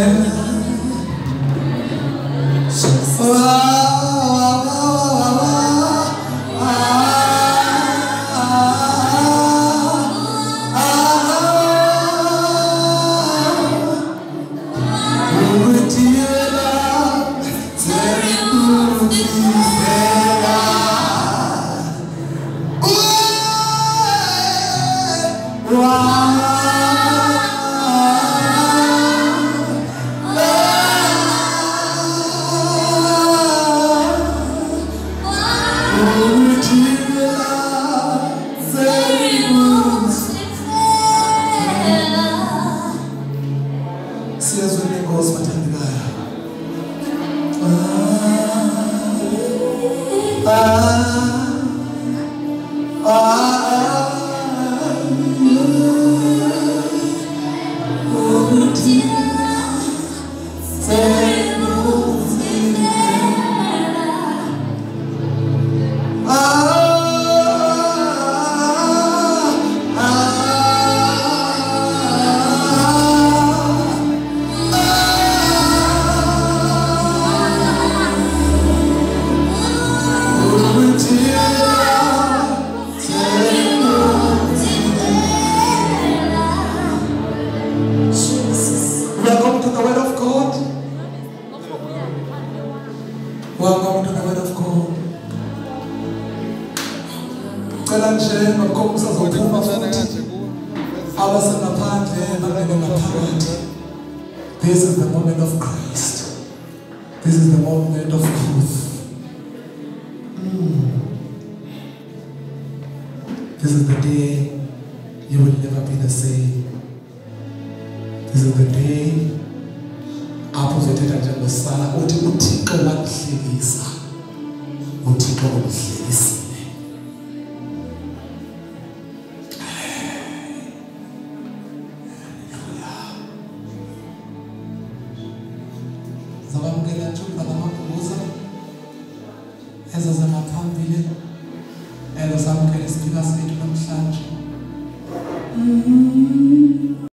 네. Господи, Господи, отдыхаю. А, а, а, а. Welcome to the Word of God. Nabene ngaphakathi. This is the moment of Christ. This is the moment of truth. Mm. This is the day you will never be the same. This is the day wakho uzothetha njengosala uthi uthixo wakuhlekisa. Uthixo ukuhlekisile zabamukela nje umntana magubuza ezo zangaphambili ezo samukela isiphika sethu namhlanje.